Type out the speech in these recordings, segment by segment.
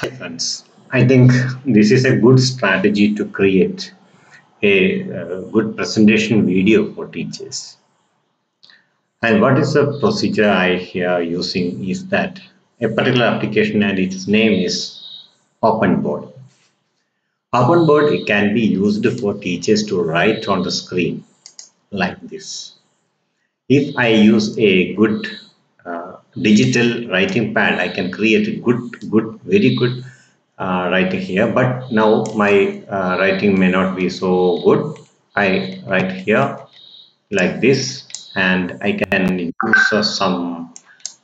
Hi friends, I think this is a good strategy to create a uh, good presentation video for teachers. And what is the procedure I here using is that a particular application and its name is OpenBoard. OpenBoard can be used for teachers to write on the screen like this. If I use a good digital writing pad, I can create a good, good, very good uh, writing here. But now my uh, writing may not be so good. I write here like this and I can use uh, some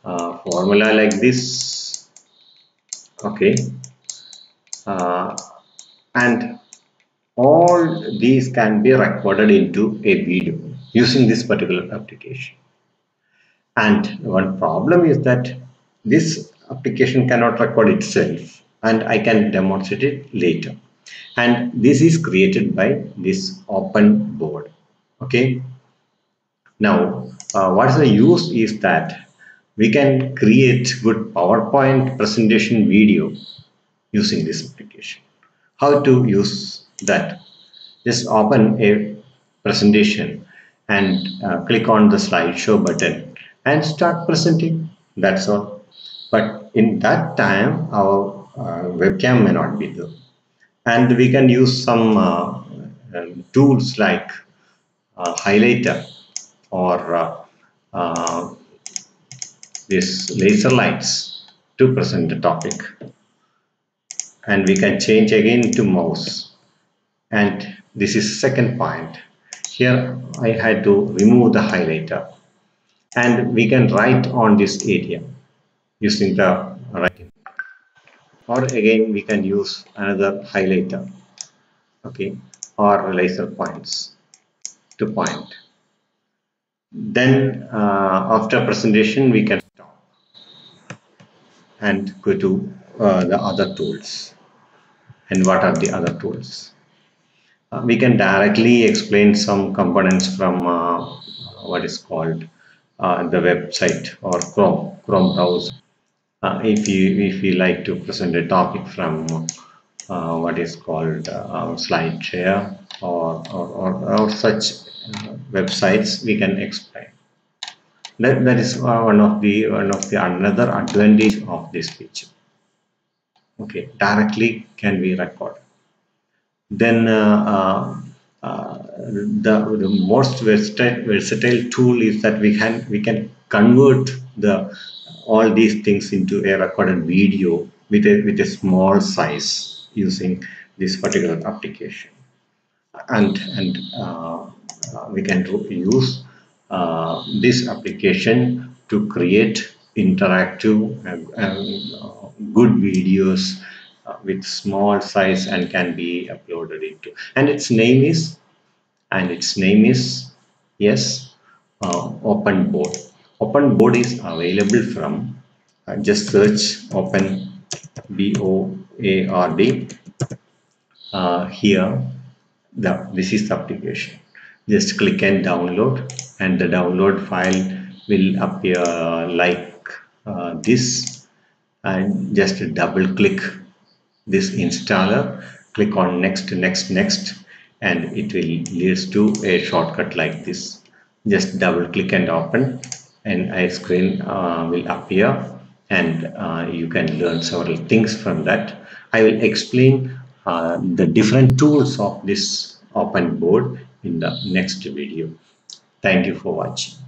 uh, formula like this okay uh, and all these can be recorded into a video using this particular application and one problem is that this application cannot record itself and I can demonstrate it later and this is created by this open board okay now, uh, what is the use is that we can create good PowerPoint presentation video using this application. How to use that? Just open a presentation and uh, click on the slideshow button and start presenting. That's all. But in that time, our uh, webcam may not be there. And we can use some uh, um, tools like uh, highlighter or uh, uh, this laser lights to present the topic and we can change again to mouse and this is second point here I had to remove the highlighter and we can write on this area using the writing. Or again we can use another highlighter okay or laser points to point. Then uh, after presentation we can stop and go to uh, the other tools. And what are the other tools? Uh, we can directly explain some components from uh, what is called uh, the website or chrome chrome browser. Uh, if you if you like to present a topic from what is called SlideShare or, or, or, or such websites we can explain. That, that is one of the one of the another advantage of this feature. Okay directly can be recorded then uh, uh, uh, the, the most versatile, tool is that we can we can convert the all these things into a recorded video with a with a small size using this particular application. And and uh, we can use uh, this application to create interactive and, and uh, good videos uh, with small size and can be uploaded into. And its name is and its name is yes uh, open board. Open board is available from uh, just search open b o a r d here the this is the application. Just click and download and the download file will appear like uh, this. And just double click this installer click on next next next and it will leads to a shortcut like this just double click and open and a screen uh, will appear and uh, you can learn several things from that I will explain uh, the different tools of this open board in the next video. Thank you for watching.